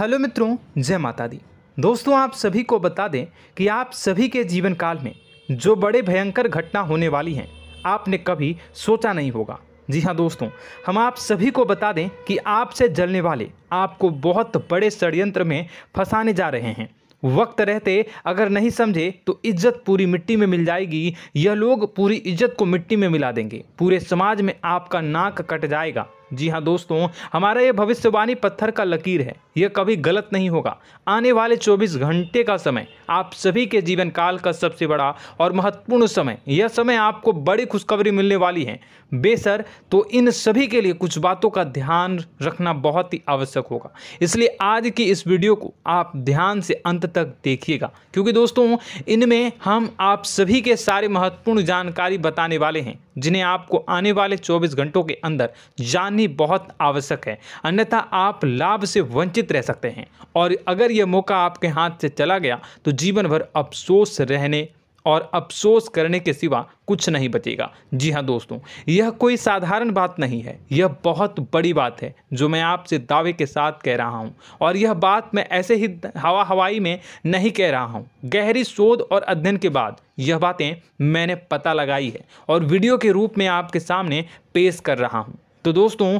Hello मित्रों, जय माता दी। दोस्तों, आप सभी को बता दें कि आप सभी के जीवन काल में जो बड़े भयंकर घटना होने वाली हैं, आपने कभी सोचा नहीं होगा। जी हाँ दोस्तों, हम आप सभी को बता दें कि आपसे जलने वाले, आपको बहुत बड़े षड्यंत्र में फंसाने जा रहे हैं। वक्त रहते अगर नहीं समझे तो इज़्ज़त पूरी मिट्टी में मिल जाएगी। यह लोग पूरी इज़्ज़त को मिट्टी में मिला देंगे। पूरे समाज में आपका नाक कट जाएगा। जी हाँ दोस्तों, हमारा ये भविष्यवाणी पत्थर का लकीर है। यह कभी गलत नहीं होगा। आने वाले 24 घंटे का समय, आप सभी के जीवन काल का सबसे बड़ा और महत्वपूर्ण समय, यह समय आपको बड़ी खुशखबरी मिलने वाली है। बेसर तो इन सभी के लिए कुछ बातों का ध्यान रखना बहुत ही आवश्यक होगा। इसलिए आज की इस वीडियो को आप ध्यान से अंत तक देखिएगा, क्योंकि दोस्तों, इनमें हम आप सभी के सारे महत्वपूर्ण जानकारी बताने वाले हैं, जिन्हें आपको आने वाले 24 घंटों के अंदर जाननी बहुत आवश्यक है। अन्यथा आप लाभ से वंचित रह सकते हैं, और अगर यह मौका आपके हाथ से चला गया तो जीवन भर अफसोस रहने और अफसोस करने के सिवा कुछ नहीं बचेगा। जी हाँ दोस्तों, यह कोई साधारण बात नहीं है। यह बहुत बड़ी बात है, जो मैं आपसे दावे के साथ कह रहा हूँ। और यह बात मैं ऐसे ही हवा हवाई में नहीं कह रहा हूँ। गहरी शोध और अध्ययन के बाद यह बातें मैंने पता लगाई है और वीडियो के रूप में आपके सामने पेश कर रहा हूँ। तो दोस्तों,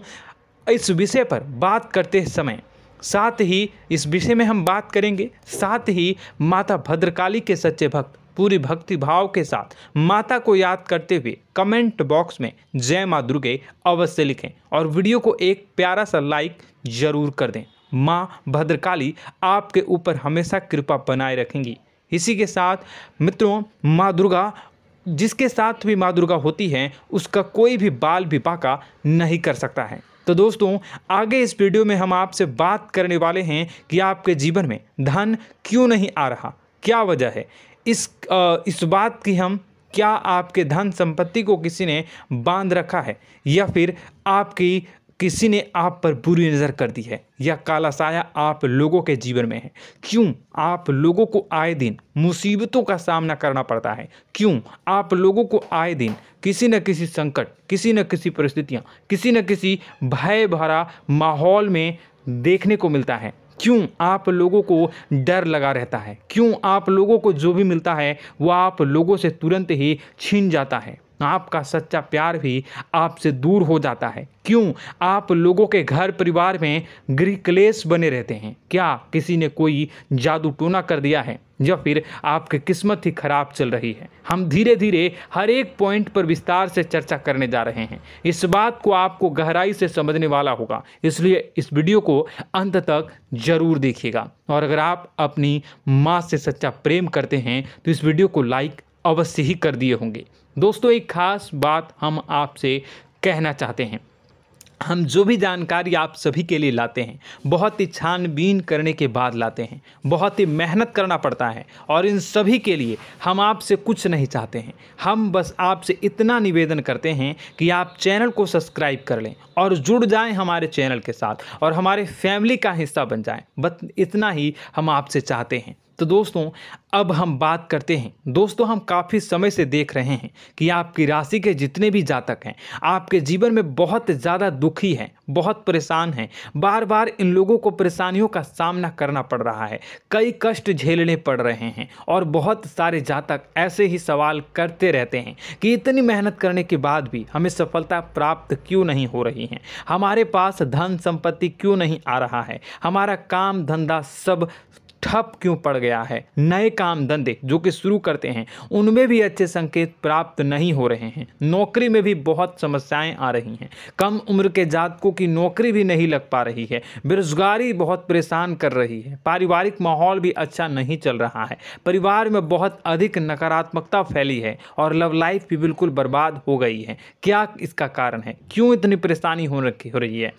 इस विषय पर बात करते समय, साथ ही इस विषय में हम बात करेंगे। साथ ही माता भद्रकाली के सच्चे भक्त पूरी भक्ति भाव के साथ माता को याद करते हुए कमेंट बॉक्स में जय माँ दुर्गे अवश्य लिखें और वीडियो को एक प्यारा सा लाइक ज़रूर कर दें। माँ भद्रकाली आपके ऊपर हमेशा कृपा बनाए रखेंगी। इसी के साथ, मित्रों, माँ दुर्गा, जिसके साथ भी माँ दुर्गा होती हैं, उसका कोई भी बाल विपाका नहीं कर सकता है। तो दोस्तों, आगे इस वीडियो में हम आपसे बात करने वाले हैं कि आपके जीवन में धन क्यों नहीं आ रहा? क्या वजह है? इस इस बात की हम, क्या आपके धन संपत्ति को किसी ने बाँध रखा है? या फिर आपकी किसी ने आप पर बुरी नज़र कर दी है? या काला साया आप लोगों के जीवन में है? क्यों आप लोगों को आए दिन मुसीबतों का सामना करना पड़ता है? क्यों आप लोगों को आए दिन किसी न किसी संकट, किसी न किसी परिस्थितियाँ, किसी न किसी भय भरा माहौल में देखने को मिलता है? क्यों आप लोगों को डर लगा रहता है? क्यों आप लोगों को जो भी मिलता है, वो आप लोगों से तुरंत ही छीन जाता है? आपका सच्चा प्यार भी आपसे दूर हो जाता है। क्यों? आप लोगों के घर परिवार में गृह क्लेश बने रहते हैं। क्या किसी ने कोई जादू टोना कर दिया है? या फिर आपकी किस्मत ही खराब चल रही है? हम धीरे धीरे हर एक पॉइंट पर विस्तार से चर्चा करने जा रहे हैं। इस बात को आपको गहराई से समझने वाला होगा। इसलिए इस वीडियो को अंत तक ज़रूर देखिएगा। और अगर आप अपनी माँ से सच्चा प्रेम करते हैं तो इस वीडियो को लाइक अवश्य ही कर दिए होंगे। दोस्तों, एक खास बात हम आपसे कहना चाहते हैं। हम जो भी जानकारी आप सभी के लिए लाते हैं, बहुत ही छानबीन करने के बाद लाते हैं, बहुत ही मेहनत करना पड़ता है और इन सभी के लिए हम आपसे कुछ नहीं चाहते हैं। हम बस आपसे इतना निवेदन करते हैं कि आप चैनल को सब्सक्राइब कर लें और जुड़ जाएँ हमारे चैनल के साथ और हमारे फैमिली का हिस्सा बन जाएँ। बस इतना ही हम आपसे चाहते हैं। तो दोस्तों, अब हम बात करते हैं। दोस्तों, हम काफ़ी समय से देख रहे हैं कि आपकी राशि के जितने भी जातक हैं, आपके जीवन में बहुत ज़्यादा दुखी हैं, बहुत परेशान हैं। बार बार इन लोगों को परेशानियों का सामना करना पड़ रहा है। कई कष्ट झेलने पड़ रहे हैं और बहुत सारे जातक ऐसे ही सवाल करते रहते हैं कि इतनी मेहनत करने के बाद भी हमें सफलता प्राप्त क्यों नहीं हो रही है? हमारे पास धन संपत्ति क्यों नहीं आ रहा है? हमारा काम धंधा सब ठप क्यों पड़ गया है? नए काम धंधे जो कि शुरू करते हैं, उनमें भी अच्छे संकेत प्राप्त नहीं हो रहे हैं। नौकरी में भी बहुत समस्याएँ आ रही हैं। कम उम्र के जातकों की नौकरी भी नहीं लग पा रही है। बेरोजगारी बहुत परेशान कर रही है। पारिवारिक माहौल भी अच्छा नहीं चल रहा है। परिवार में बहुत अधिक नकारात्मकता फैली है और लव लाइफ भी बिल्कुल बर्बाद हो गई है। क्या इसका कारण है? क्यों इतनी परेशानी हो रखी, हो रही है?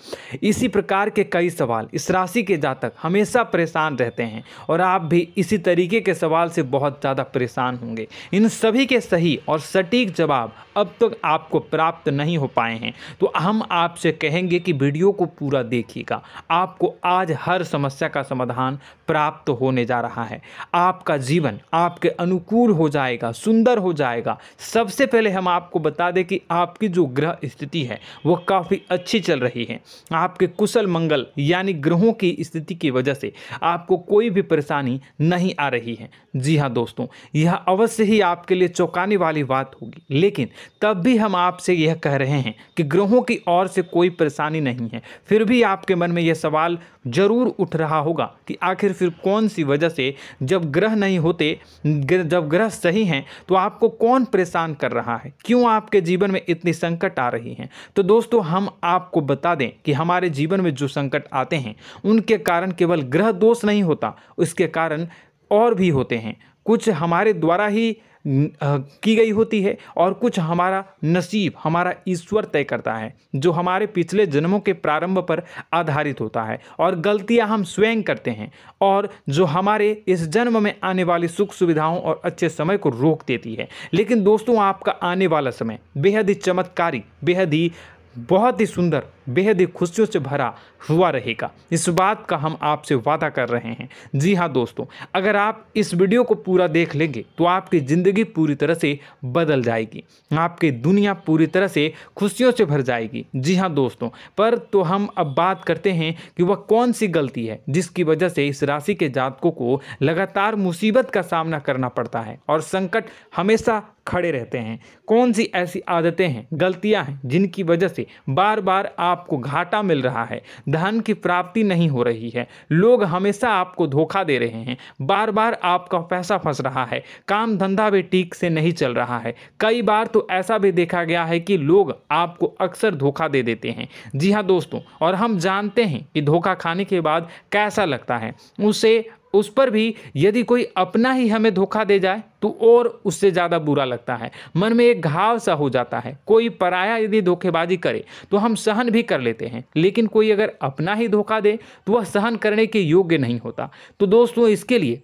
इसी प्रकार के कई सवाल। इस राशि के जातक हमेशा परेशान रहते हैं। और आप भी इसी तरीके के सवाल से बहुत ज़्यादा परेशान होंगे। इन सभी के सही और सटीक जवाब अब तक तो आपको प्राप्त नहीं हो पाए हैं। तो हम आपसे कहेंगे कि वीडियो को पूरा देखिएगा। आपको आज हर समस्या का समाधान प्राप्त होने जा रहा है। आपका जीवन आपके अनुकूल हो जाएगा, सुंदर हो जाएगा। सबसे पहले हम आपको बता दें कि आपकी जो ग्रह स्थिति है, वो काफ़ी अच्छी चल रही है। आपके कुशल मंगल यानी ग्रहों की स्थिति की वजह से आपको कोई भी परेशानी नहीं आ रही है। जी हाँ दोस्तों, यह अवश्य ही आपके लिए चौंकाने वाली बात होगी। लेकिन तब भी हम आपसे यह कह रहे हैं कि ग्रहों की ओर से कोई परेशानी नहीं है। फिर भी आपके मन में यह सवाल ज़रूर उठ रहा होगा कि आखिर फिर कौन सी वजह से जब ग्रह नहीं होते जब ग्रह सही हैं तो आपको कौन परेशान कर रहा है? क्यों आपके जीवन में इतनी संकट आ रही हैं? तो दोस्तों, हम आपको बता दें कि हमारे जीवन में जो संकट आते हैं, उनके कारण केवल ग्रह दोष नहीं होता उसके कारण और भी होते हैं। कुछ हमारे द्वारा ही की गई होती है और कुछ हमारा नसीब, हमारा ईश्वर तय करता है, जो हमारे पिछले जन्मों के प्रारंभ पर आधारित होता है और गलतियाँ हम स्वयं करते हैं और जो हमारे इस जन्म में आने वाली सुख सुविधाओं और अच्छे समय को रोक देती है। लेकिन दोस्तों, आपका आने वाला समय बेहद ही चमत्कारी, बेहद ही बहुत ही सुंदर बेहद ही खुशियों से भरा हुआ रहेगा। इस बात का हम आपसे वादा कर रहे हैं। जी हाँ दोस्तों, अगर आप इस वीडियो को पूरा देख लेंगे तो आपकी ज़िंदगी पूरी तरह से बदल जाएगी। आपकी दुनिया पूरी तरह से खुशियों से भर जाएगी। जी हाँ दोस्तों, पर तो हम अब बात करते हैं कि वह कौन सी गलती है, जिसकी वजह से इस राशि के जातकों को लगातार मुसीबत का सामना करना पड़ता है और संकट हमेशा खड़े रहते हैं। कौन सी ऐसी आदतें हैं, गलतियाँ हैं, जिनकी वजह से बार बार आपको घाटा मिल रहा है, धन की प्राप्ति नहीं हो रही है। लोग हमेशा आपको धोखा दे रहे हैं। बार बार आपका पैसा फंस रहा है। काम धंधा भी ठीक से नहीं चल रहा है। कई बार तो ऐसा भी देखा गया है कि लोग आपको अक्सर धोखा दे देते हैं। जी हाँ दोस्तों, और हम जानते हैं कि धोखा खाने के बाद कैसा लगता है। उसे उस पर भी यदि कोई अपना ही हमें धोखा दे जाए तो और उससे ज़्यादा बुरा लगता है। मन में एक घाव सा हो जाता है। कोई पराया यदि धोखेबाजी करे तो हम सहन भी कर लेते हैं। लेकिन कोई अगर अपना ही धोखा दे तो वह सहन करने के योग्य नहीं होता। तो दोस्तों, इसके लिए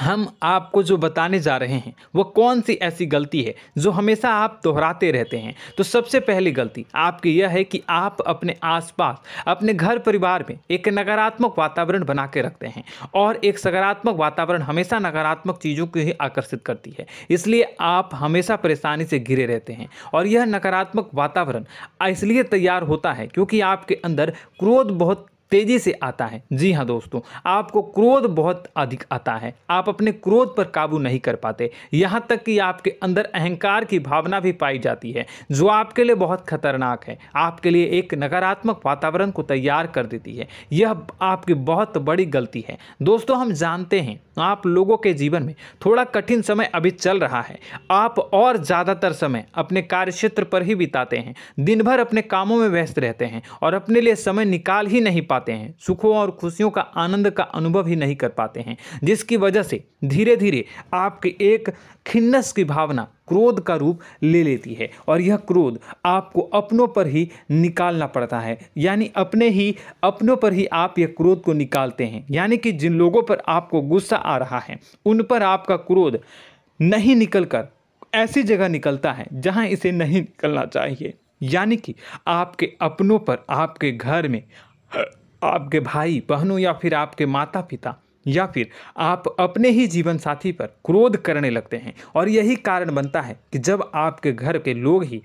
हम आपको जो बताने जा रहे हैं, वो कौन सी ऐसी गलती है जो हमेशा आप दोहराते रहते हैं? तो सबसे पहली गलती आपकी यह है कि आप अपने आसपास, अपने घर परिवार में एक नकारात्मक वातावरण बना के रखते हैं और एक सकारात्मक वातावरण हमेशा नकारात्मक चीज़ों को ही आकर्षित करती है। इसलिए आप हमेशा परेशानी से घिरे रहते हैं और यह नकारात्मक वातावरण इसलिए तैयार होता है क्योंकि आपके अंदर क्रोध बहुत तेज़ी से आता है। जी हाँ दोस्तों, आपको क्रोध बहुत अधिक आता है। आप अपने क्रोध पर काबू नहीं कर पाते। यहाँ तक कि आपके अंदर अहंकार की भावना भी पाई जाती है, जो आपके लिए बहुत खतरनाक है। आपके लिए एक नकारात्मक वातावरण को तैयार कर देती है। यह आपकी बहुत बड़ी गलती है। दोस्तों, हम जानते हैं, आप लोगों के जीवन में थोड़ा कठिन समय अभी चल रहा है। आप और ज़्यादातर समय अपने कार्यक्षेत्र पर ही बिताते हैं। दिन भर अपने कामों में व्यस्त रहते हैं और अपने लिए समय निकाल ही नहीं पाते। हैं। सुखों और खुशियों का आनंद का अनुभव ही नहीं कर पाते हैं, जिसकी वजह से धीरे धीरे आपकी एक खिन्नस की भावना क्रोध का रूप ले लेती है और यह क्रोध आपको अपनों पर ही निकालना पड़ता है। यानी अपने ही, अपनों पर ही आप यह क्रोध को निकालते हैं। यानी कि जिन लोगों पर आपको गुस्सा आ रहा है, उन पर आपका क्रोध नहीं निकल कर ऐसी जगह निकलता है जहाँ इसे नहीं निकलना चाहिए। यानी कि आपके अपनों पर, आपके घर में आपके भाई बहनों या फिर आपके माता पिता या फिर आप अपने ही जीवन साथी पर क्रोध करने लगते हैं। और यही कारण बनता है कि जब आपके घर के लोग ही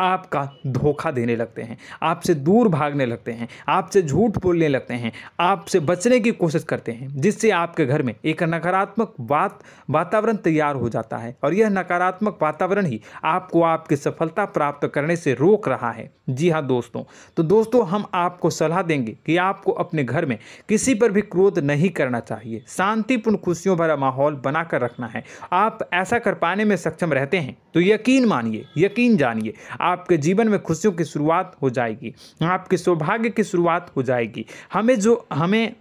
आपका धोखा देने लगते हैं, आपसे दूर भागने लगते हैं, आपसे झूठ बोलने लगते हैं, आपसे बचने की कोशिश करते हैं, जिससे आपके घर में एक नकारात्मक बात, वातावरण तैयार हो जाता है और यह नकारात्मक वातावरण ही आपको आपकी सफलता प्राप्त करने से रोक रहा है। जी हाँ दोस्तों तो दोस्तों हम आपको सलाह देंगे कि आपको अपने घर में किसी पर भी क्रोध नहीं करना चाहिए। शांतिपूर्ण खुशियों भरा माहौल बनाकर रखना है। आप ऐसा कर पाने में सक्षम रहते हैं तो यकीन मानिए, यकीन जानिए आपके जीवन में खुशियों की शुरुआत हो जाएगी, आपके सौभाग्य की शुरुआत हो जाएगी। हमें जो, हमें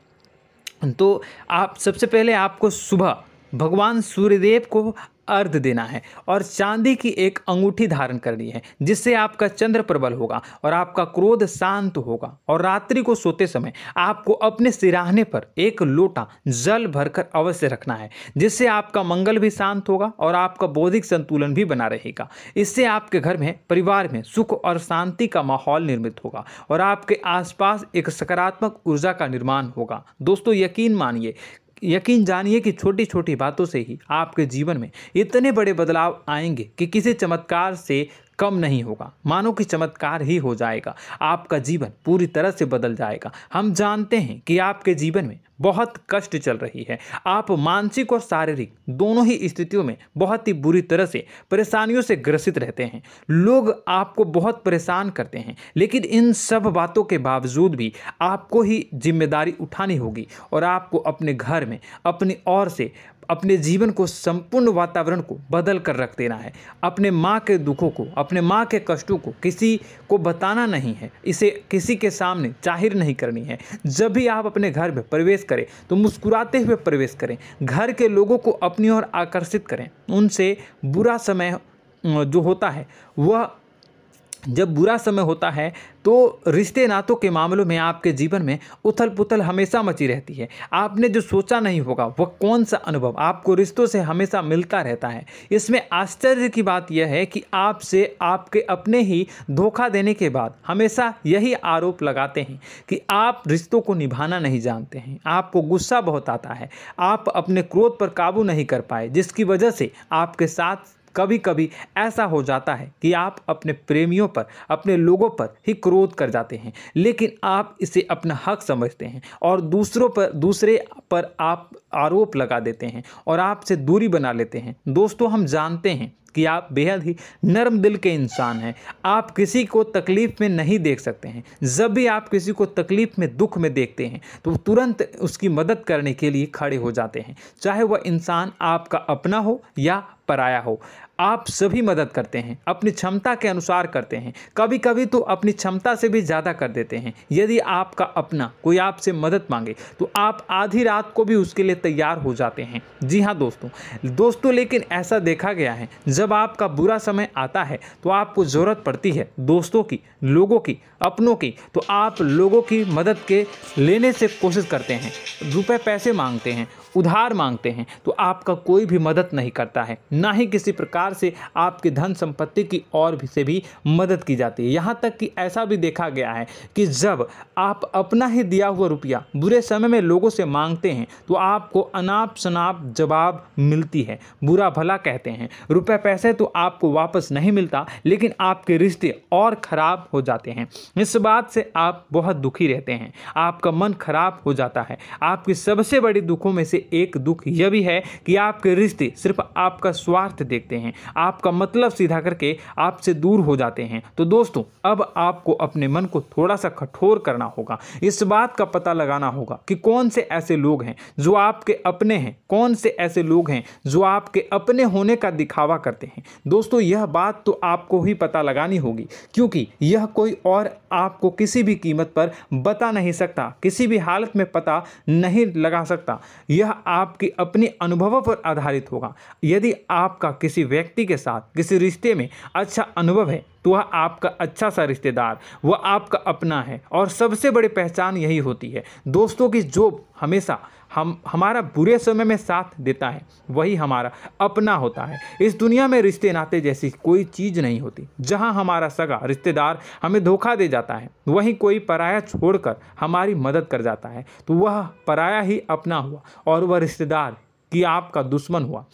तो आप सबसे पहले आपको सुबह, भगवान सूर्यदेव को अर्ध देना है और चांदी की एक अंगूठी धारण करनी है, जिससे आपका चंद्र प्रबल होगा और आपका क्रोध शांत होगा। और रात्रि को सोते समय आपको अपने सिराहने पर एक लोटा जल भरकर अवश्य रखना है, जिससे आपका मंगल भी शांत होगा और आपका बौद्धिक संतुलन भी बना रहेगा। इससे आपके घर में, परिवार में सुख और शांति का माहौल निर्मित होगा और आपके आसपास एक सकारात्मक ऊर्जा का निर्माण होगा। दोस्तों, यकीन मानिए यकीन जानिए कि छोटी छोटी बातों से ही आपके जीवन में इतने बड़े बदलाव आएँगे कि किसी चमत्कार से कम नहीं होगा। मानो कि चमत्कार ही हो जाएगा। आपका जीवन पूरी तरह से बदल जाएगा। हम जानते हैं कि आपके जीवन में बहुत कष्ट चल रही है। आप मानसिक और शारीरिक दोनों ही स्थितियों में बहुत ही बुरी तरह से, परेशानियों से ग्रसित रहते हैं। लोग आपको बहुत परेशान करते हैं, लेकिन इन सब बातों के बावजूद भी आपको ही ज़िम्मेदारी उठानी होगी और आपको अपने घर में, अपनी ओर से अपने जीवन को, संपूर्ण वातावरण को बदल कर रख देना है। अपने माँ के दुखों को, अपने माँ के कष्टों को किसी को बताना नहीं है। इसे किसी के सामने ज़ाहिर नहीं करनी है। जब भी आप अपने घर में प्रवेश करें तो मुस्कुराते हुए प्रवेश करें। घर के लोगों को अपनी ओर आकर्षित करें। उनसे बुरा समय जो होता है, वह जब बुरा समय होता है तो रिश्ते नातों के मामलों में, आपके जीवन में उथल पुथल हमेशा मची रहती है। आपने जो सोचा नहीं होगा, वह कौन सा अनुभव? आपको रिश्तों से हमेशा मिलता रहता है। इसमें आश्चर्य की बात यह है कि आपसे आपके अपने ही धोखा देने के बाद हमेशा यही आरोप लगाते हैं कि आप रिश्तों को निभाना नहीं जानते हैं। आपको गुस्सा बहुत आता है। आप अपने क्रोध पर काबू नहीं कर पाए, जिसकी वजह से आपके साथ कभी कभी ऐसा हो जाता है कि आप अपने प्रेमियों पर, अपने लोगों पर ही क्रोध कर जाते हैं, लेकिन आप इसे अपना हक समझते हैं और दूसरों पर, दूसरे पर आप आरोप लगा देते हैं और आपसे दूरी बना लेते हैं। दोस्तों, हम जानते हैं कि आप बेहद ही नरम दिल के इंसान हैं। आप किसी को तकलीफ़ में नहीं देख सकते हैं। जब भी आप किसी को तकलीफ़ में, दुख में देखते हैं तो तुरंत उसकी मदद करने के लिए खड़े हो जाते हैं। चाहे वह इंसान आपका अपना हो या पराया हो। आप सभी मदद करते हैं, अपनी क्षमता के अनुसार करते हैं। कभी कभी तो अपनी क्षमता से भी ज़्यादा कर देते हैं। यदि आपका अपना कोई आपसे मदद मांगे तो आप आधी रात को भी उसके लिए तैयार हो जाते हैं। जी हाँ दोस्तों दोस्तों लेकिन ऐसा देखा गया है, जब आपका बुरा समय आता है तो आपको ज़रूरत पड़ती है दोस्तों की, लोगों की, अपनों की तो आप लोगों की मदद के लेने से कोशिश करते हैं। रुपये पैसे मांगते हैं उधार मांगते हैं तो आपका कोई भी मदद नहीं करता है। ना ही किसी प्रकार से आपकी धन संपत्ति की और भी से भी मदद की जाती है। यहाँ तक कि ऐसा भी देखा गया है कि जब आप अपना ही दिया हुआ रुपया बुरे समय में लोगों से मांगते हैं तो आपको अनाप शनाप जवाब मिलती है। बुरा भला कहते हैं। रुपये पैसे तो आपको वापस नहीं मिलता, लेकिन आपके रिश्ते और ख़राब हो जाते हैं। इस बात से आप बहुत दुखी रहते हैं। आपका मन खराब हो जाता है। आपकी सबसे बड़ी दुखों में से एक दुख यह भी है कि आपके रिश्ते सिर्फ़ आपका स्वार्थ देखते हैं। आपका मतलब सीधा करके आपसे दूर हो जाते हैं। तो दोस्तों, अब आपको अपने मन को थोड़ा सा कठोर करना होगा। इस बात का पता लगाना होगा कि कौन से ऐसे लोग हैं जो आपके अपने हैं। कौन से ऐसे लोग हैं जो आपके अपने होने का दिखावा करते हैं। दोस्तों, यह बात तो आपको ही पता लगानी होगी, क्योंकि यह कोई और आपको किसी भी कीमत पर बता नहीं सकता, किसी भी हालत में पता नहीं लगा सकता। यह आपके अपने अनुभवों पर आधारित होगा। यदि आपका किसी व्यक्ति के साथ, किसी रिश्ते में अच्छा अनुभव है तो वह आपका अच्छा सा रिश्तेदार, वह आपका अपना है। और सबसे बड़ी पहचान यही होती है। दोस्तों की जो हमेशा हम, हमारा बुरे समय में साथ देता है, वही हमारा अपना होता है। इस दुनिया में रिश्ते नाते जैसी कोई चीज़ नहीं होती। जहाँ हमारा सगा रिश्तेदार हमें धोखा दे जाता है, वहीं कोई पराया छोड़कर हमारी मदद कर जाता है। तो वह पराया ही अपना हुआ और वह रिश्तेदार कि आपका दुश्मन हुआ।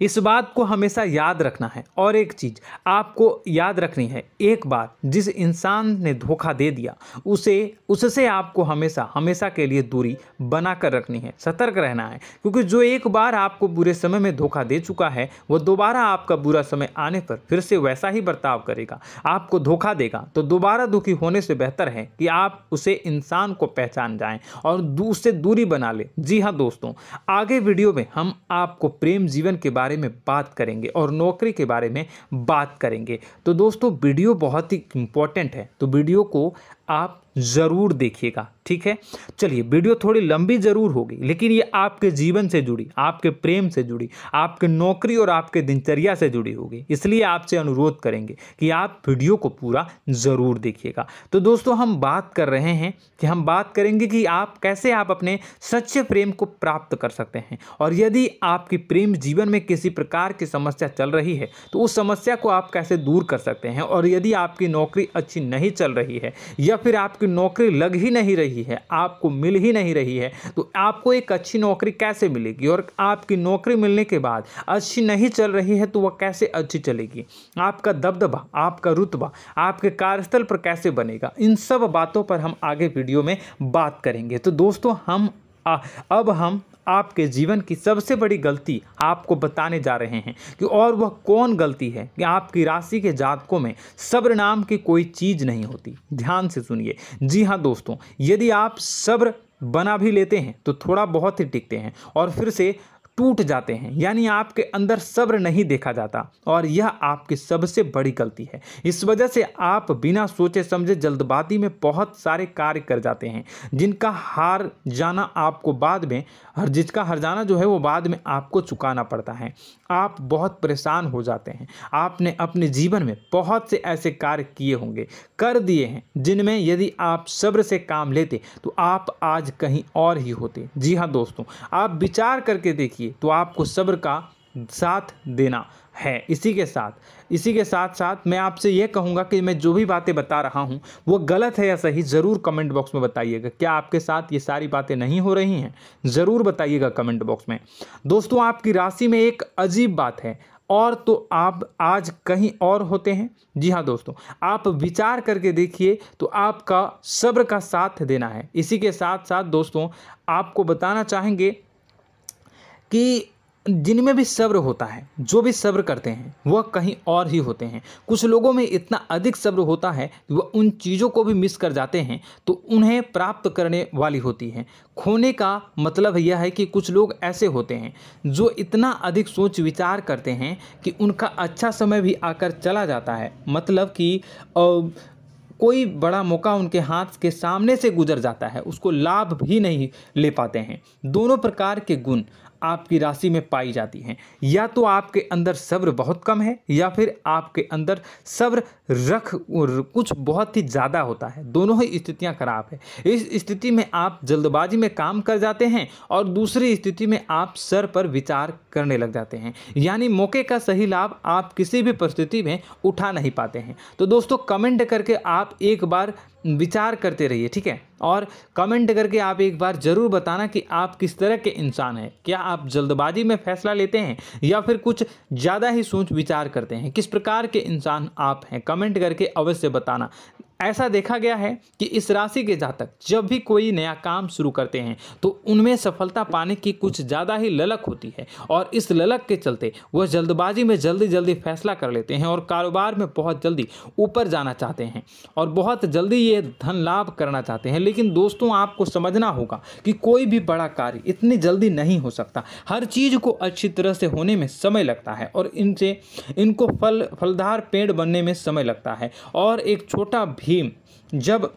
इस बात को हमेशा याद रखना है। और एक चीज़ आपको याद रखनी है, एक बार जिस इंसान ने धोखा दे दिया, उसे, उससे आपको हमेशा हमेशा के लिए दूरी बना कर रखनी है, सतर्क रहना है। क्योंकि जो एक बार आपको बुरे समय में धोखा दे चुका है, वो दोबारा आपका बुरा समय आने पर फिर से वैसा ही बर्ताव करेगा। आपको धोखा देगा तो दोबारा दुखी होने से बेहतर है कि आप उसे इंसान को पहचान जाएँ और उससे दूरी बना ले। जी हाँ दोस्तों, आगे वीडियो में हम आपको प्रेम जीवन के बारे में बात करेंगे और नौकरी के बारे में बात करेंगे। तो दोस्तों, वीडियो बहुत ही इम्पोर्टेंट है। तो वीडियो को आप ज़रूर देखिएगा, ठीक है? चलिए, वीडियो थोड़ी लंबी ज़रूर होगी, लेकिन ये आपके जीवन से जुड़ी, आपके प्रेम से जुड़ी, आपके नौकरी और आपके दिनचर्या से जुड़ी होगी। इसलिए आपसे अनुरोध करेंगे कि आप वीडियो को पूरा ज़रूर देखिएगा। तो दोस्तों, हम बात कर रहे हैं कि हम बात करेंगे कि आप कैसे आप अपने सच्चे प्रेम को प्राप्त कर सकते हैं। और यदि आपकी प्रेम जीवन में किसी प्रकार की समस्या चल रही है तो उस समस्या को आप कैसे दूर कर सकते हैं? और यदि आपकी नौकरी अच्छी नहीं चल रही है, या फिर आपकी नौकरी लग ही नहीं रही है आपको मिल ही नहीं रही है तो आपको एक अच्छी नौकरी कैसे मिलेगी? और आपकी नौकरी मिलने के बाद अच्छी नहीं चल रही है तो वह कैसे अच्छी चलेगी? आपका दबदबा आपका रुतबा आपके कार्यस्थल पर कैसे बनेगा? इन सब बातों पर हम आगे वीडियो में बात करेंगे। तो दोस्तों हम आ, अब हम आपके जीवन की सबसे बड़ी गलती आपको बताने जा रहे हैं कि और वह कौन गलती है कि आपकी राशि के जातकों में सब्र नाम की कोई चीज़ नहीं होती। ध्यान से सुनिए। जी हाँ दोस्तों, यदि आप सब्र बना भी लेते हैं तो थोड़ा बहुत ही टिकते हैं और फिर से टूट जाते हैं, यानी आपके अंदर सब्र नहीं देखा जाता और यह आपकी सबसे बड़ी गलती है। इस वजह से आप बिना सोचे समझे जल्दबाजी में बहुत सारे कार्य कर जाते हैं, जिनका हार जाना आपको बाद में हर जिसका हर जाना जो है वो बाद में आपको चुकाना पड़ता है। आप बहुत परेशान हो जाते हैं। आपने अपने जीवन में बहुत से ऐसे कार्य किए होंगे, कर दिए हैं, जिनमें यदि आप सब्र से काम लेते तो आप आज कहीं और ही होते। जी हाँ दोस्तों, आप विचार करके देखिए तो आपको सब्र का साथ देना है। इसी के साथ, इसी के साथ साथ मैं आपसे ये कहूँगा कि मैं जो भी बातें बता रहा हूँ, वो गलत है या सही, ज़रूर कमेंट बॉक्स में बताइएगा। क्या आपके साथ ये सारी बातें नहीं हो रही हैं? ज़रूर बताइएगा कमेंट बॉक्स में। दोस्तों, आपकी राशि में एक अजीब बात है, और तो आप आज कहीं और होते हैं? जी हाँ दोस्तों, आप विचार करके देखिए तो आपका सब्र का साथ देना है। इसी के साथ साथ दोस्तों, आपको बताना चाहेंगे कि जिनमें भी सब्र होता है, जो भी सब्र करते हैं, वह कहीं और ही होते हैं। कुछ लोगों में इतना अधिक सब्र होता है कि वह उन चीज़ों को भी मिस कर जाते हैं तो उन्हें प्राप्त करने वाली होती है। खोने का मतलब यह है कि कुछ लोग ऐसे होते हैं, जो इतना अधिक सोच विचार करते हैं कि उनका अच्छा समय भी आकर चला जाता है। मतलब कि कोई बड़ा मौका उनके हाथ के सामने से गुजर जाता है, उसको लाभ भी नहीं ले पाते हैं। दोनों प्रकार के गुण आपकी राशि में पाई जाती हैं। या तो आपके अंदर सब्र बहुत कम है, या फिर आपके अंदर सब्र रख कुछ बहुत ही ज़्यादा होता है। दोनों ही स्थितियाँ खराब है। इस स्थिति में आप जल्दबाजी में काम कर जाते हैं और दूसरी स्थिति में आप सर पर विचार करने लग जाते हैं। यानी मौके का सही लाभ आप किसी भी परिस्थिति में उठा नहीं पाते हैं। तो दोस्तों, कमेंट करके आप एक बार विचार करते रहिए, ठीक है? और कमेंट करके आप एक बार ज़रूर बताना कि आप किस तरह के इंसान हैं। क्या आप जल्दबाजी में फैसला लेते हैं या फिर कुछ ज़्यादा ही सोच विचार करते हैं? किस प्रकार के इंसान आप हैं? कमेंट करके अवश्य बताना। ऐसा देखा गया है कि इस राशि के जातक जब भी कोई नया काम शुरू करते हैं तो उनमें सफलता पाने की कुछ ज़्यादा ही ललक होती है और इस ललक के चलते वह जल्दबाजी में जल्दी जल्दी फैसला कर लेते हैं और कारोबार में बहुत जल्दी ऊपर जाना चाहते हैं और बहुत जल्दी ये धन लाभ करना चाहते हैं। लेकिन दोस्तों, आपको समझना होगा कि कोई भी बड़ा कार्य इतनी जल्दी नहीं हो सकता। हर चीज़ को अच्छी तरह से होने में समय लगता है और इनसे, इनको फल, फलदार पेड़ बनने में समय लगता है और एक छोटा ही जब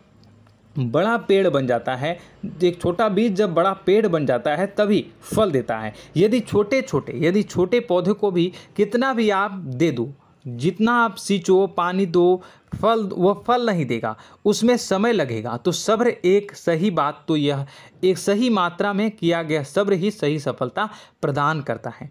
बड़ा पेड़ बन जाता है, एक छोटा बीज जब बड़ा पेड़ बन जाता है, तभी फल देता है। यदि छोटे छोटे, यदि छोटे पौधे को भी कितना भी आप दे दो, जितना आप सींचो, पानी दो, फल, वह फल नहीं देगा, उसमें समय लगेगा। तो सब्र एक सही बात तो यह, एक सही मात्रा में किया गया सब्र ही सही सफलता प्रदान करता है।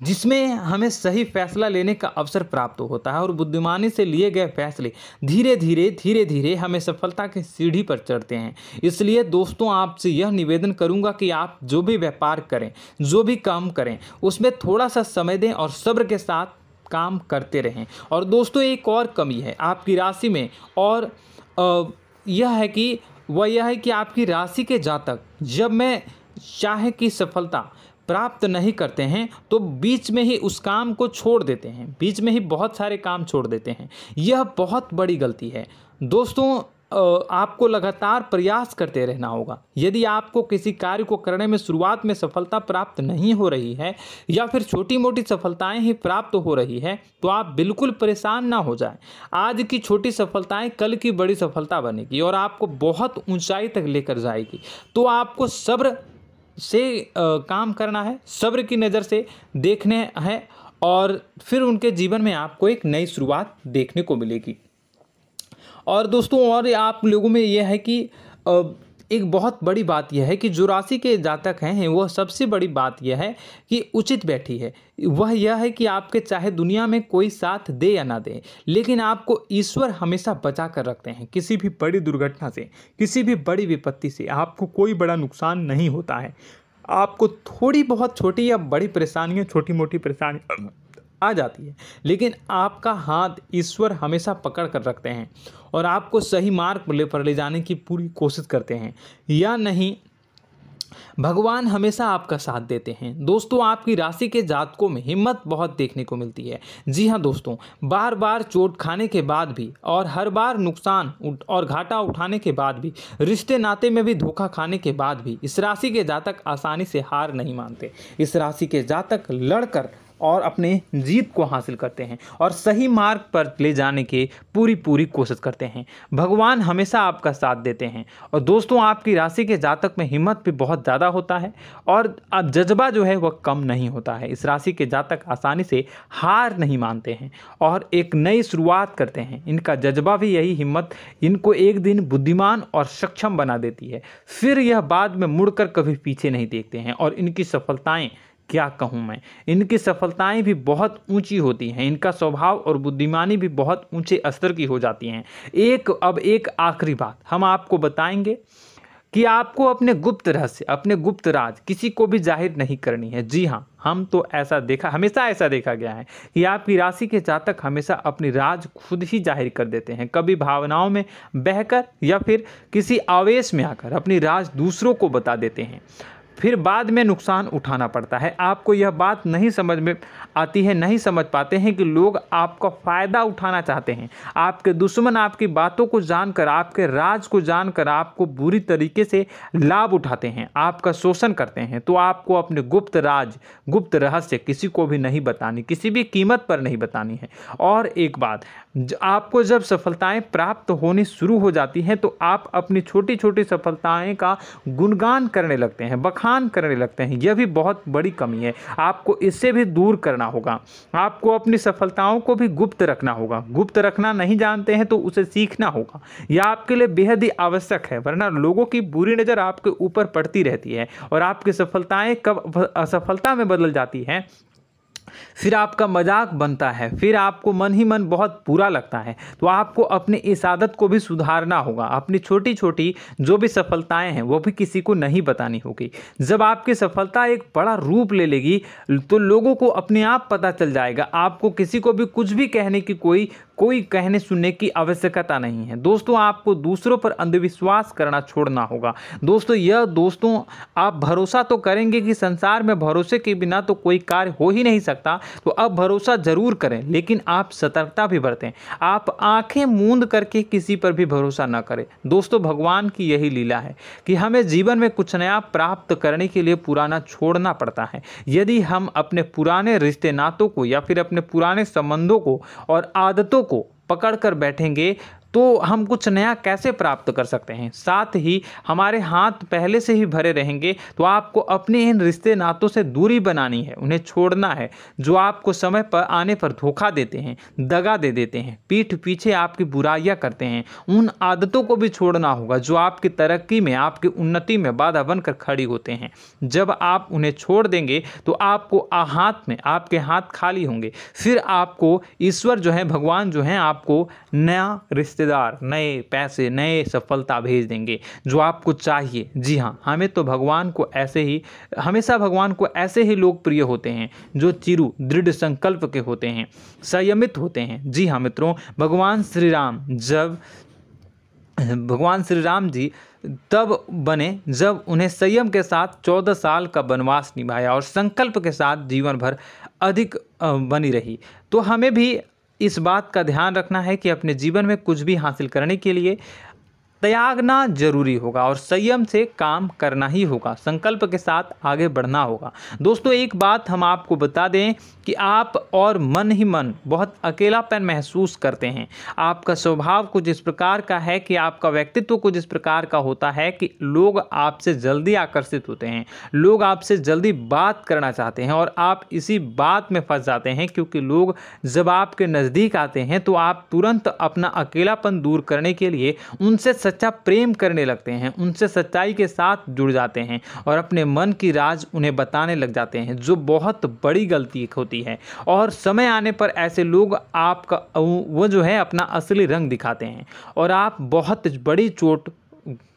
जिसमें हमें सही फैसला लेने का अवसर प्राप्त होता है और बुद्धिमानी से लिए गए फैसले धीरे धीरे धीरे धीरे हमें सफलता की सीढ़ी पर चढ़ते हैं। इसलिए दोस्तों, आपसे यह निवेदन करूँगा कि आप जो भी व्यापार करें, जो भी काम करें, उसमें थोड़ा सा समय दें और सब्र के साथ काम करते रहें। और दोस्तों, एक और कमी है आपकी राशि में और यह है कि, वह यह है कि आपकी राशि के जातक, जब मैं चाहे कि सफलता प्राप्त नहीं करते हैं तो बीच में ही उस काम को छोड़ देते हैं। बीच में ही बहुत सारे काम छोड़ देते हैं। यह बहुत बड़ी गलती है। दोस्तों आपको लगातार प्रयास करते रहना होगा। यदि आपको किसी कार्य को करने में शुरुआत में सफलता प्राप्त नहीं हो रही है, या फिर छोटी मोटी सफलताएँ ही प्राप्त हो रही है तो आप बिल्कुल परेशान ना हो जाएँ। आज की छोटी सफलताएँ कल की बड़ी सफलता बनेगी और आपको बहुत ऊंचाई तक लेकर जाएगी। तो आपको सब्र से आ, काम करना है सब्र की नज़र से देखने हैं और फिर उनके जीवन में आपको एक नई शुरुआत देखने को मिलेगी। और दोस्तों और आप लोगों में यह है कि एक बहुत बड़ी बात यह है कि जो राशि के जातक हैं वह सबसे बड़ी बात यह है कि उचित बैठी है। वह यह है कि आपके चाहे दुनिया में कोई साथ दे या ना दे, लेकिन आपको ईश्वर हमेशा बचा कर रखते हैं। किसी भी बड़ी दुर्घटना से, किसी भी बड़ी विपत्ति से आपको कोई बड़ा नुकसान नहीं होता है। आपको थोड़ी बहुत छोटी या बड़ी परेशानियाँ छोटी मोटी परेशानी आ जाती है। लेकिन आपका हाथ ईश्वर हमेशा पकड़ कर रखते हैं और आपको सही मार्ग ले, पर ले जाने की पूरी कोशिश करते हैं। या नहीं, भगवान हमेशा आपका साथ देते हैं। दोस्तों, आपकी राशि के जातकों में हिम्मत बहुत देखने को मिलती है। जी हाँ दोस्तों बार बार चोट खाने के बाद भी और हर बार नुकसान और घाटा उठाने के बाद भी, रिश्ते नाते में भी धोखा खाने के बाद भी, इस राशि के जातक आसानी से हार नहीं मानते। इस राशि के जातक लड़कर और अपने जीत को हासिल करते हैं और सही मार्ग पर ले जाने की पूरी पूरी कोशिश करते हैं। भगवान हमेशा आपका साथ देते हैं और दोस्तों, आपकी राशि के जातक में हिम्मत भी बहुत ज़्यादा होता है और अब जज्बा जो है वह कम नहीं होता है। इस राशि के जातक आसानी से हार नहीं मानते हैं और एक नई शुरुआत करते हैं। इनका जज्बा भी यही हिम्मत, इनको एक दिन बुद्धिमान और सक्षम बना देती है। फिर यह बाद में मुड़कर कभी पीछे नहीं देखते हैं और इनकी सफलताएँ क्या कहूँ मैं? इनकी सफलताएँ भी बहुत ऊँची होती हैं, इनका स्वभाव और बुद्धिमानी भी बहुत ऊँचे स्तर की हो जाती हैं। एक, अब एक आखिरी बात, हम आपको बताएँगे कि आपको अपने गुप्त रहस्य, अपने गुप्त राज किसी को भी ज़ाहिर नहीं करनी है। जी हाँ हम तो ऐसा देखा, हमेशा ऐसा देखा गया है कि आपकी राशि के जातक हमेशा अपनी राज खुद ही ज़ाहिर कर देते हैं। कभी भावनाओं में बहकर या फिर किसी आवेश में आकर अपनी राज दूसरों को बता देते हैं। फिर बाद में नुकसान उठाना पड़ता है। आपको यह बात नहीं समझ में आती है, नहीं समझ पाते हैं कि लोग आपका फ़ायदा उठाना चाहते हैं। आपके दुश्मन आपकी बातों को जानकर, आपके राज को जानकर आपको बुरी तरीके से लाभ उठाते हैं, आपका शोषण करते हैं। तो आपको अपने गुप्त राज, गुप्त रहस्य किसी को भी नहीं बतानी, किसी भी कीमत पर नहीं बतानी है। और एक बात आपको जब सफलताएँ प्राप्त होनी शुरू हो जाती हैं तो आप अपनी छोटी छोटी सफलताएँ का गुणगान करने लगते हैं, बखान करने लगते हैं। यह भी बहुत बड़ी कमी है। आपको इससे भी दूर करना होगा। आपको अपनी सफलताओं को भी गुप्त रखना होगा। गुप्त रखना नहीं जानते हैं तो उसे सीखना होगा। यह आपके लिए बेहद ही आवश्यक है, वरना लोगों की बुरी नज़र आपके ऊपर पड़ती रहती है और आपकी सफलताएँ कब असफलता में बदल जाती हैं फिर आपका मज़ाक बनता है, फिर आपको मन ही मन बहुत बुरा लगता है। तो आपको अपनी इस आदत को भी सुधारना होगा। अपनी छोटी छोटी जो भी सफलताएँ हैं, वो भी किसी को नहीं बतानी होगी। जब आपकी सफलता एक बड़ा रूप ले लेगी तो लोगों को अपने आप पता चल जाएगा। आपको किसी को भी कुछ भी कहने की कोई कोई कहने सुनने की आवश्यकता नहीं है। दोस्तों, आपको दूसरों पर अंधविश्वास करना छोड़ना होगा। दोस्तों, यह दोस्तों, आप भरोसा तो करेंगे कि संसार में भरोसे के बिना तो कोई कार्य हो ही नहीं सकता तो अब भरोसा ज़रूर करें, लेकिन आप सतर्कता भी बरतें। आप आँखें मूंद करके किसी पर भी भरोसा न करें। दोस्तों, भगवान की यही लीला है कि हमें जीवन में कुछ नया प्राप्त करने के लिए पुराना छोड़ना पड़ता है। यदि हम अपने पुराने रिश्ते नातों को या फिर अपने पुराने संबंधों को और आदतों को पकड़कर बैठेंगे। तो हम कुछ नया कैसे प्राप्त कर सकते हैं? साथ ही हमारे हाथ पहले से ही भरे रहेंगे तो आपको अपने इन रिश्ते नातों से दूरी बनानी है। उन्हें छोड़ना है, जो आपको समय पर आने पर धोखा देते हैं, दगा दे देते हैं, पीठ पीछे आपकी बुराइयाँ करते हैं। उन आदतों को भी छोड़ना होगा, जो आपकी तरक्की में, आपकी उन्नति में बाधा बनकर खड़ी होते हैं। जब आप उन्हें छोड़ देंगे तो आपको हाथ में, आपके हाथ खाली होंगे। फिर आपको ईश्वर जो है, भगवान जो है, आपको नया रिश्ते रिश्तेदार नए पैसे, नए सफलता भेज देंगे, जो आपको चाहिए। जी हाँ हमें तो भगवान को ऐसे ही, हमेशा भगवान को ऐसे ही लोग प्रिय होते हैं, जो चिरु, दृढ़ संकल्प के होते हैं, संयमित होते हैं। जी हाँ मित्रों, भगवान श्री राम जब, भगवान श्री राम जी तब बने, जब उन्हें संयम के साथ चौदह साल का वनवास निभाया और संकल्प के साथ जीवन भर अधिक बनी रही। तो हमें भी इस बात का ध्यान रखना है कि अपने जीवन में कुछ भी हासिल करने के लिए त्यागना ज़रूरी होगा और संयम से काम करना ही होगा, संकल्प के साथ आगे बढ़ना होगा। दोस्तों, एक बात हम आपको बता दें कि आप और मन ही मन बहुत अकेलापन महसूस करते हैं। आपका स्वभाव कुछ इस प्रकार का है कि आपका व्यक्तित्व कुछ इस प्रकार का होता है कि लोग आपसे जल्दी आकर्षित होते हैं, लोग आपसे जल्दी बात करना चाहते हैं और आप इसी बात में फंस जाते हैं क्योंकि लोग जब आपके नज़दीक आते हैं तो आप तुरंत अपना अकेलापन दूर करने के लिए उनसे सच्चा प्रेम करने लगते हैं, उनसे सच्चाई के साथ जुड़ जाते हैं और अपने मन की राज उन्हें बताने लग जाते हैं, जो बहुत बड़ी गलती होती है। और समय आने पर ऐसे लोग आपका, वो जो है, अपना असली रंग दिखाते हैं। और आप बहुत बड़ी चोट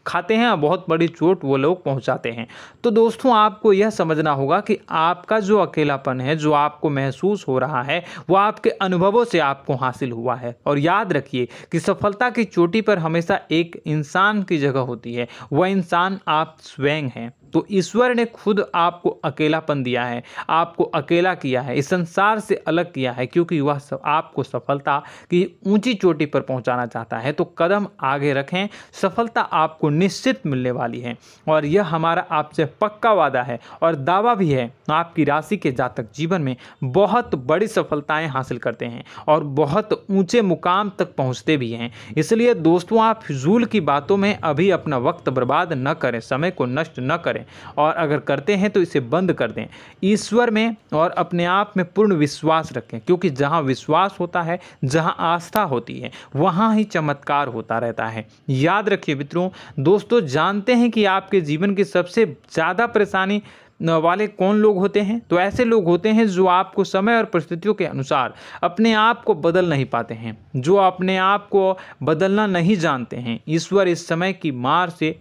खाते हैं और बहुत बड़ी चोट वो लोग पहुंचाते हैं। तो दोस्तों, आपको यह समझना होगा कि आपका जो अकेलापन है, जो आपको महसूस हो रहा है, वो आपके अनुभवों से आपको हासिल हुआ है। और याद रखिए कि सफलता की चोटी पर हमेशा एक इंसान की जगह होती है। वह इंसान आप स्वयं हैं। तो ईश्वर ने खुद आपको अकेलापन दिया है, आपको अकेला किया है, इस संसार से अलग किया है, क्योंकि वह सब आपको सफलता की ऊँची चोटी पर पहुंचाना चाहता है। तो कदम आगे रखें, सफलता आपको निश्चित मिलने वाली है और यह हमारा आपसे पक्का वादा है और दावा भी है, आपकी राशि के जातक जीवन में बहुत बड़ी सफलताएँ हासिल करते हैं और बहुत ऊँचे मुकाम तक पहुँचते भी हैं। इसलिए दोस्तों, आप फिजूल की बातों में अभी अपना वक्त बर्बाद न करें, समय को नष्ट न करें। करें। और अगर करते हैं तो इसे बंद कर दें। ईश्वर में और अपने आप में पूर्ण विश्वास रखें, क्योंकि जहाँ विश्वास होता है, जहाँ आस्था होती है, वहाँ ही चमत्कार होता रहता है। याद रखिए मित्रों, दोस्तों, जानते हैं कि आपके जीवन की सबसे ज़्यादा परेशानी वाले कौन लोग होते हैं? तो ऐसे लोग होते हैं जो आपको समय और परिस्थितियों के अनुसार अपने आप को बदल नहीं पाते हैं, जो अपने आप को बदलना नहीं जानते हैं। ईश्वर इस समय की मार से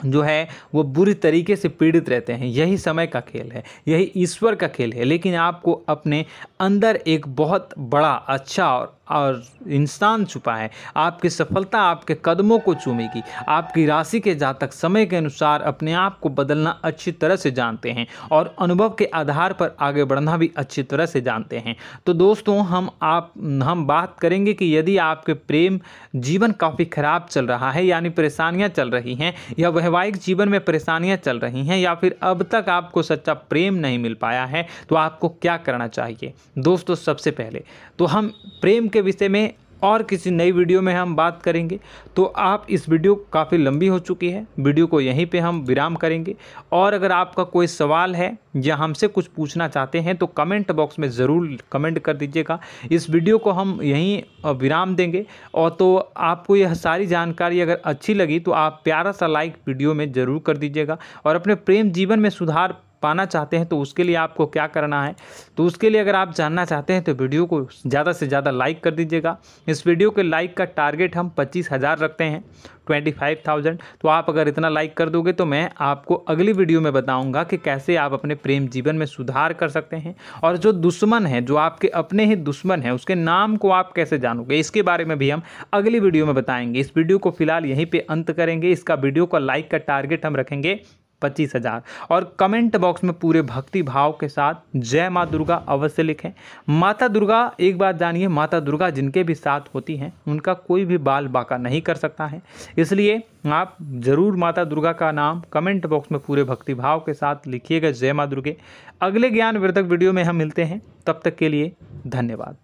जो है, वो बुरी तरीके से पीड़ित रहते हैं। यही समय का खेल है, यही ईश्वर का खेल है। लेकिन आपको अपने अंदर एक बहुत बड़ा अच्छा और और इंसान छुपा है। आपकी सफलता आपके कदमों को चूमेगी। आपकी राशि के जातक समय के अनुसार अपने आप को बदलना अच्छी तरह से जानते हैं और अनुभव के आधार पर आगे बढ़ना भी अच्छी तरह से जानते हैं। तो दोस्तों, हम आप, हम बात करेंगे कि यदि आपके प्रेम, जीवन काफ़ी ख़राब चल रहा है, यानी परेशानियाँ चल रही हैं, या वैवाहिक जीवन में परेशानियाँ चल रही हैं या फिर अब तक आपको सच्चा प्रेम नहीं मिल पाया है तो आपको क्या करना चाहिए? दोस्तों, सबसे पहले तो हम प्रेम के विषय में और किसी नई वीडियो में हम बात करेंगे तो आप इस वीडियो काफ़ी लंबी हो चुकी है। वीडियो को यहीं पे हम विराम करेंगे। और अगर आपका कोई सवाल है या हमसे कुछ पूछना चाहते हैं तो कमेंट बॉक्स में ज़रूर कमेंट कर दीजिएगा। इस वीडियो को हम यहीं विराम देंगे। और तो आपको यह सारी जानकारी अगर अच्छी लगी तो आप प्यारा सा लाइक वीडियो में ज़रूर कर दीजिएगा। और अपने प्रेम जीवन में सुधार पाना चाहते हैं तो उसके लिए आपको क्या करना है? तो उसके लिए अगर आप जानना चाहते हैं तो वीडियो को ज़्यादा से ज़्यादा लाइक कर दीजिएगा। इस वीडियो के लाइक का टारगेट हम पच्चीस हज़ार रखते हैं, ट्वेंटी फाइव थाउज़ेंड। तो आप अगर इतना लाइक कर दोगे तो मैं आपको अगली वीडियो में बताऊँगा कि कैसे आप अपने प्रेम जीवन में सुधार कर सकते हैं। और जो दुश्मन है, जो आपके अपने ही दुश्मन है, उसके नाम को आप कैसे जानोगे, इसके बारे में भी हम अगली वीडियो में बताएँगे। इस वीडियो को फ़िलहाल यहीं पर अंत करेंगे। इसका वीडियो का लाइक का टारगेट हम रखेंगे। पच्चीस हज़ार। और कमेंट बॉक्स में पूरे भक्ति भाव के साथ जय माँ दुर्गा अवश्य लिखें। माता दुर्गा, एक बात जानिए, माता दुर्गा जिनके भी साथ होती हैं, उनका कोई भी बाल बाका नहीं कर सकता है। इसलिए आप ज़रूर माता दुर्गा का नाम कमेंट बॉक्स में पूरे भक्ति भाव के साथ लिखिएगा जय माँ दुर्गे। अगले ज्ञान वर्धक वीडियो में हम मिलते हैं। तब तक के लिए धन्यवाद।